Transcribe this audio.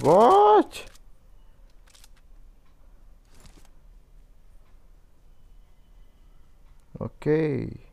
What? Okay.